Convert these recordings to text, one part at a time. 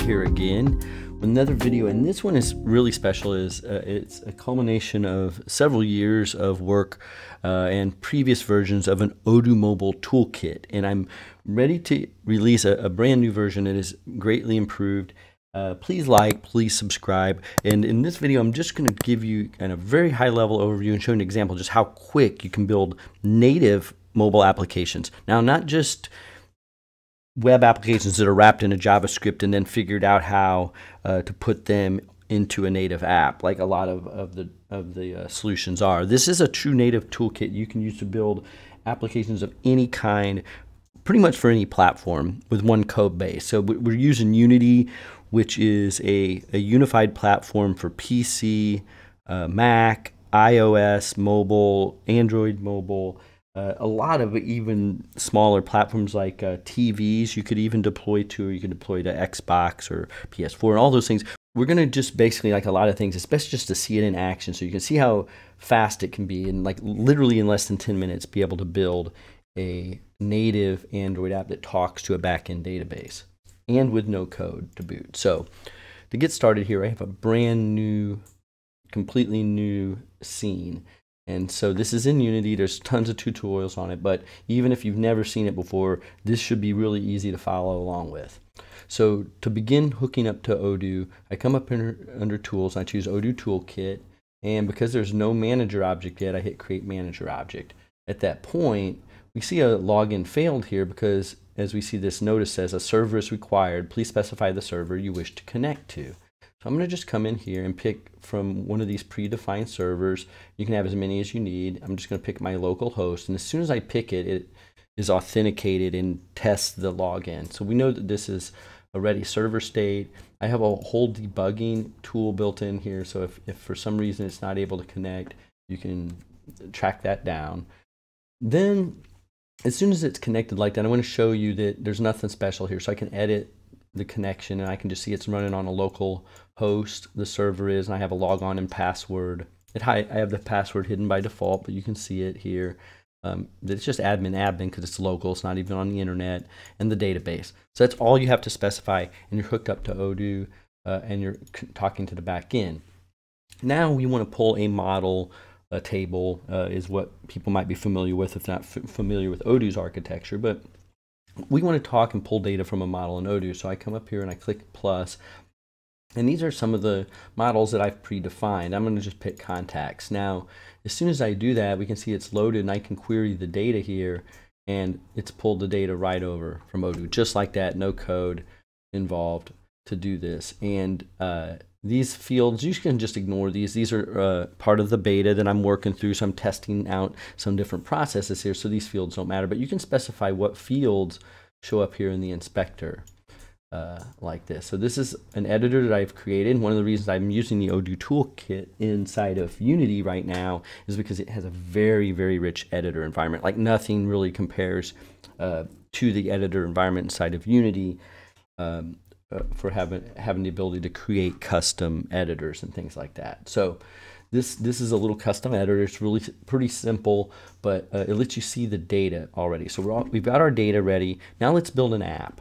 Here again with another video and this one is really special is uh, it's a culmination of several years of work uh, and previous versions of an Odoo mobile toolkit and I'm ready to release a, a brand new version that is greatly improved uh, please like, please subscribe. And in this video, I'm just going to give you kind of very high level overview and show an example just how quick you can build native mobile applications. Now, not just web applications that are wrapped in a JavaScript and then figured out how uh, to put them into a native app, like a lot of, of the of the uh, solutions are. This is a true native toolkit you can use to build applications of any kind, pretty much for any platform with one code base. So we're using Unity, which is a, a unified platform for PC, uh, Mac, iOS, mobile, Android mobile, uh, a lot of even smaller platforms like uh, TVs you could even deploy to, or you could deploy to Xbox or PS4 and all those things. We're going to just basically, like a lot of things, especially just to see it in action so you can see how fast it can be and like literally in less than 10 minutes be able to build a native Android app that talks to a backend database and with no code to boot. So to get started here, I have a brand new, completely new scene. And so this is in Unity. There's tons of tutorials on it, but even if you've never seen it before, this should be really easy to follow along with. So to begin hooking up to Odoo, I come up under, Tools, I choose Odoo Toolkit, and because there's no manager object yet, I hit Create Manager Object. At that point, we see a login failed here because as we see this notice says a server is required. Please specify the server you wish to connect to. So I'm going to just come in here and pick from one of these predefined servers. You can have as many as you need. I'm just going to pick my local host. And as soon as I pick it, it is authenticated and tests the login. So we know that this is a ready server state. I have a whole debugging tool built in here. So if, if for some reason it's not able to connect, you can track that down. Then as soon as it's connected like that, I want to show you that there's nothing special here. So I can edit the connection and I can just see it's running on a local host. The server is, and I have a logon and password. It, I have the password hidden by default, but you can see it here. Um, it's just admin admin because it's local. It's not even on the internet and the database. So that's all you have to specify, and you're hooked up to Odoo, uh, and you're talking to the back end. Now we want to pull a model a table uh, is what people might be familiar with if not familiar with Odoo's architecture. But we want to talk and pull data from a model in Odoo. So I come up here and I click plus. And these are some of the models that I've predefined. I'm going to just pick contacts. Now, as soon as I do that, we can see it's loaded and I can query the data here and it's pulled the data right over from Odoo, just like that, no code involved to do this. And uh, these fields, you can just ignore these. These are uh, part of the beta that I'm working through, so I'm testing out some different processes here, so these fields don't matter. But you can specify what fields show up here in the inspector uh, like this. So this is an editor that I've created. One of the reasons I'm using the Odoo toolkit inside of Unity right now is because it has a very, very rich editor environment. Like nothing really compares uh, to the editor environment inside of Unity. Um, uh, for having having the ability to create custom editors and things like that. So this this is a little custom editor. It's really pretty simple, but uh, it lets you see the data already. So we're all, we've got our data ready. Now let's build an app.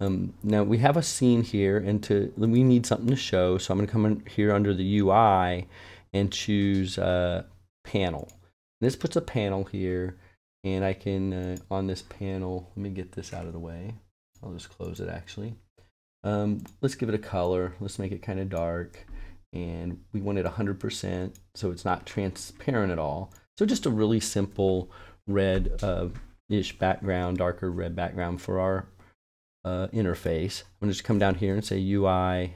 Um, now we have a scene here, and to we need something to show. So I'm going to come in here under the UI and choose uh, panel. This puts a panel here, and I can uh, on this panel. Let me get this out of the way. I'll just close it actually. Um, let's give it a color. Let's make it kind of dark. And we want it 100% so it's not transparent at all. So just a really simple red-ish uh, background, darker red background for our uh, interface. I'm going to just come down here and say UI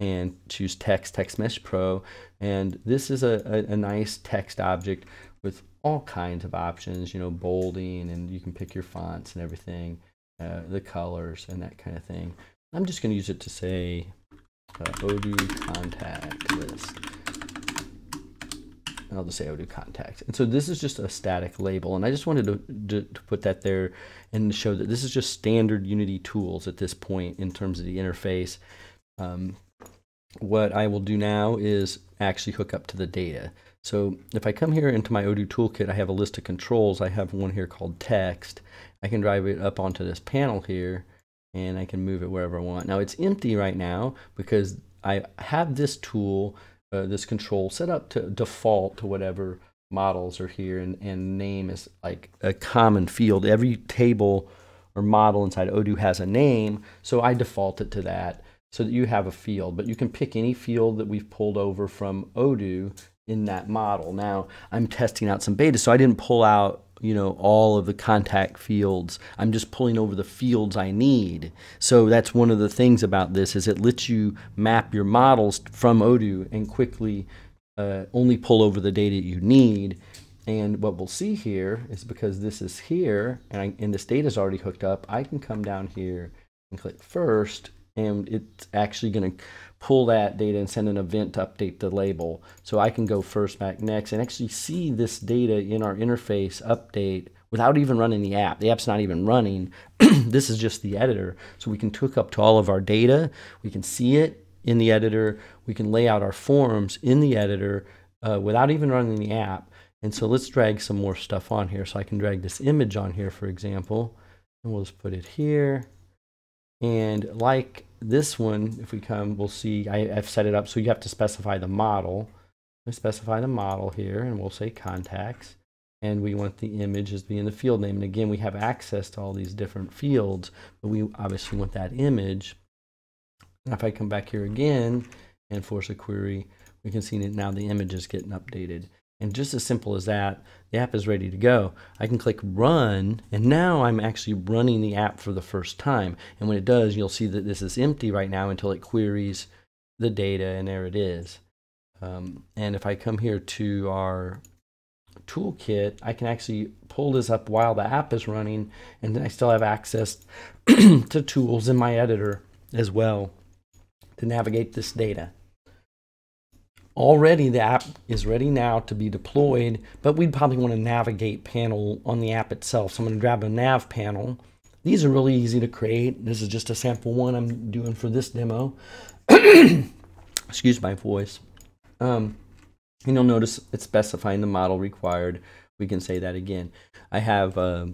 and choose text, text mesh pro. And this is a, a, a nice text object with all kinds of options, you know, bolding, and you can pick your fonts and everything, uh, the colors and that kind of thing. I'm just going to use it to say uh, Odoo contact list. I'll just say Odoo contact. And so this is just a static label. And I just wanted to, to, to, put that there and show that this is just standard Unity tools at this point in terms of the interface. Um, what I will do now is actually hook up to the data. So if I come here into my Odoo toolkit, I have a list of controls. I have one here called text. I can drive it up onto this panel here and I can move it wherever I want. Now it's empty right now because I have this tool, uh, this control set up to default to whatever models are here and, and name is like a common field. Every table or model inside Odoo has a name, so I default it to that so that you have a field. But you can pick any field that we've pulled over from Odoo in that model. Now I'm testing out some beta, so I didn't pull out you know all of the contact fields. I'm just pulling over the fields i need. So that's one of the things about this is it lets you map your models from odoo and quickly uh, only pull over the data you need. And what we'll see here is because this is here and, I, and this data is already hooked up i can come down here and click first and it's actually going to pull that data and send an event to update the label. So I can go first back next and actually see this data in our interface update without even running the app. The app's not even running. this is just the editor. So we can hook up to all of our data. We can see it in the editor. We can lay out our forms in the editor uh, without even running the app. And so let's drag some more stuff on here. So I can drag this image on here, for example, and we'll just put it here. And like this one, if we come, we'll see I, have set it up so you have to specify the model. We specify the model here and we'll say contacts. And we want the image as being the field name. And again, we have access to all these different fields, but we obviously want that image. And if I come back here again and force a query, we can see that now the image is getting updated. And just as simple as that, the app is ready to go. I can click run, and now I'm actually running the app for the first time. And when it does, you'll see that this is empty right now until it queries the data, and there it is. Um, and if I come here to our toolkit, I can actually pull this up while the app is running, and then I still have access to tools in my editor as well to navigate this data. Already the app is ready now to be deployed, but we'd probably want to navigate panel on the app itself. So I'm going to grab a nav panel. These are really easy to create. This is just a sample one I'm doing for this demo. Excuse my voice. Um, and you'll notice it's specifying the model required. We can say that again. I have uh,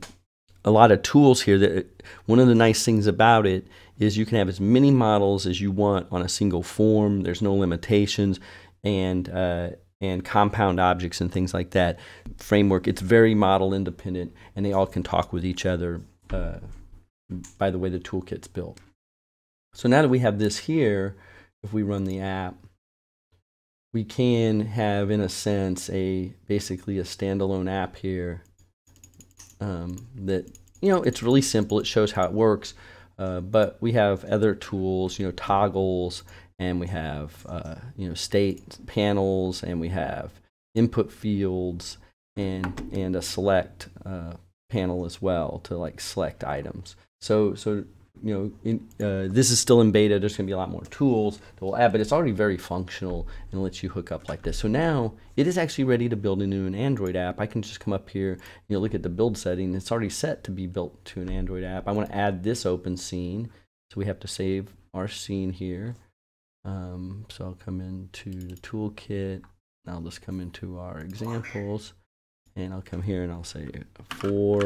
a lot of tools here that one of the nice things about it is you can have as many models as you want on a single form. There's no limitations and uh, and compound objects and things like that framework. It's very model independent, and they all can talk with each other uh, by the way the toolkit's built. So now that we have this here, if we run the app, we can have, in a sense, a basically a standalone app here um, that you know it's really simple. It shows how it works, uh, but we have other tools, you know, toggles and we have uh, you know state panels and we have input fields and and a select uh, panel as well to like select items. So so you know in, uh, this is still in beta. There's going to be a lot more tools that we'll add, but it's already very functional and lets you hook up like this. So now it is actually ready to build into an Android app. I can just come up here, you know, look at the build setting. It's already set to be built to an Android app. I want to add this open scene, so we have to save our scene here. Um, so I'll come into the toolkit. I'll just come into our examples and I'll come here and I'll say for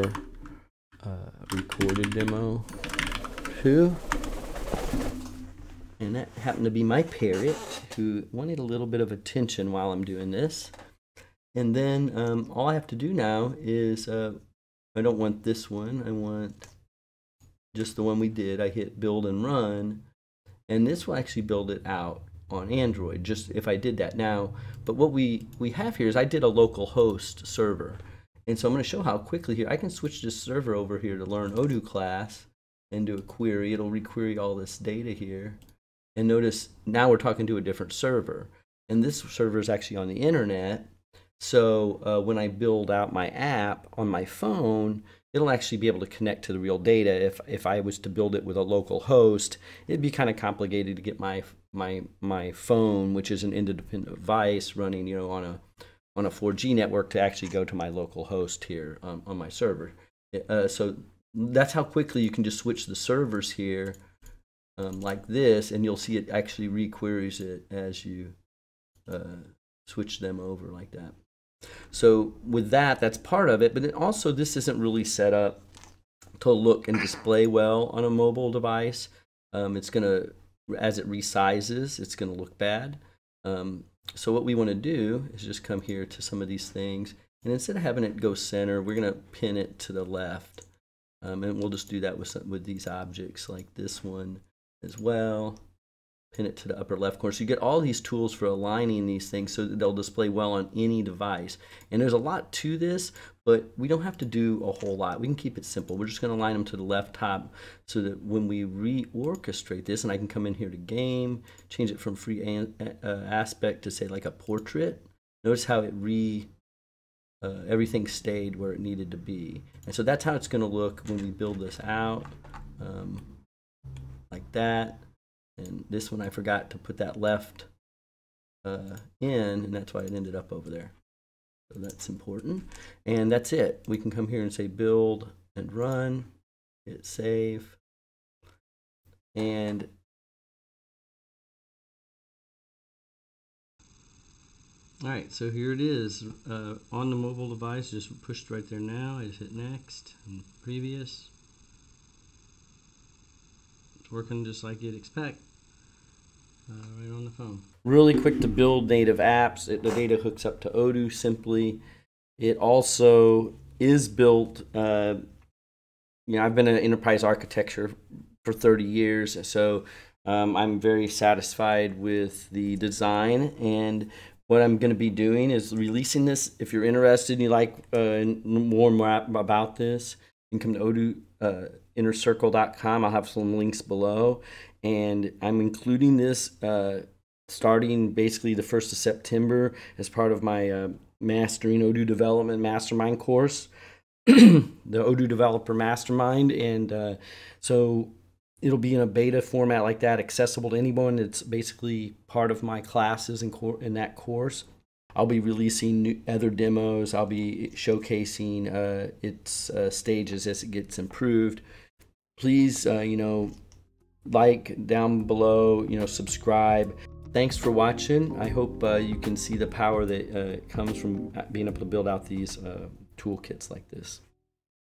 uh, recorded demo two. And that happened to be my parrot who wanted a little bit of attention while I'm doing this. And then um, all I have to do now is, uh, I don't want this one. I want just the one we did. I hit build and run and this will actually build it out on Android just if I did that. Now but what we we have here is I did a local host server. And so I'm going to show how quickly here I can switch this server over here to learn Odoo class and do a query. It'll requery all this data here. And notice now we're talking to a different server. And this server is actually on the internet. So uh, when I build out my app on my phone it'll actually be able to connect to the real data. If if I was to build it with a local host, it'd be kind of complicated to get my my my phone, which is an independent device running, you know, on a on a 4G network, to actually go to my local host here um, on my server. Uh, so that's how quickly you can just switch the servers here, um, like this, and you'll see it actually requeries it as you uh, switch them over like that. So with that, that's part of it. But also, this isn't really set up to look and display well on a mobile device. Um, it's going to, as it resizes, it's going to look bad. Um, so what we want to do is just come here to some of these things, and instead of having it go center, we're going to pin it to the left. Um, and we'll just do that with, some, with these objects like this one as well pin it to the upper left corner. So you get all these tools for aligning these things so that they'll display well on any device. And there's a lot to this, but we don't have to do a whole lot. We can keep it simple. We're just going to align them to the left top so that when we reorchestrate this, and I can come in here to game, change it from free an, uh, aspect to say like a portrait. Notice how it re uh, everything stayed where it needed to be. And so that's how it's going to look when we build this out, um, like that. And this one I forgot to put that left uh, in, and that's why it ended up over there. So that's important. And that's it. We can come here and say build and run, hit save. And all right, so here it is uh, on the mobile device. Just pushed right there now. I just hit next and previous. It's working just like you'd expect uh, right on the phone. Really quick to build native apps. It, the data hooks up to Odoo simply. It also is built. Uh, you know, I've been in enterprise architecture for 30 years, so um, I'm very satisfied with the design. And what I'm going to be doing is releasing this. If you're interested and you like uh, more, more about this, you can come to Odoo. Uh, innercircle.com. I'll have some links below and I'm including this uh, starting basically the 1st of September as part of my uh, Mastering Odoo Development Mastermind course, the Odoo Developer Mastermind. And uh, so it'll be in a beta format like that, accessible to anyone. It's basically part of my classes in, in that course. I'll be releasing new, other demos. I'll be showcasing uh, its uh, stages as it gets improved. Please, uh, you know, like down below, you know, subscribe. Thanks for watching. I hope uh, you can see the power that uh, comes from being able to build out these uh, toolkits like this.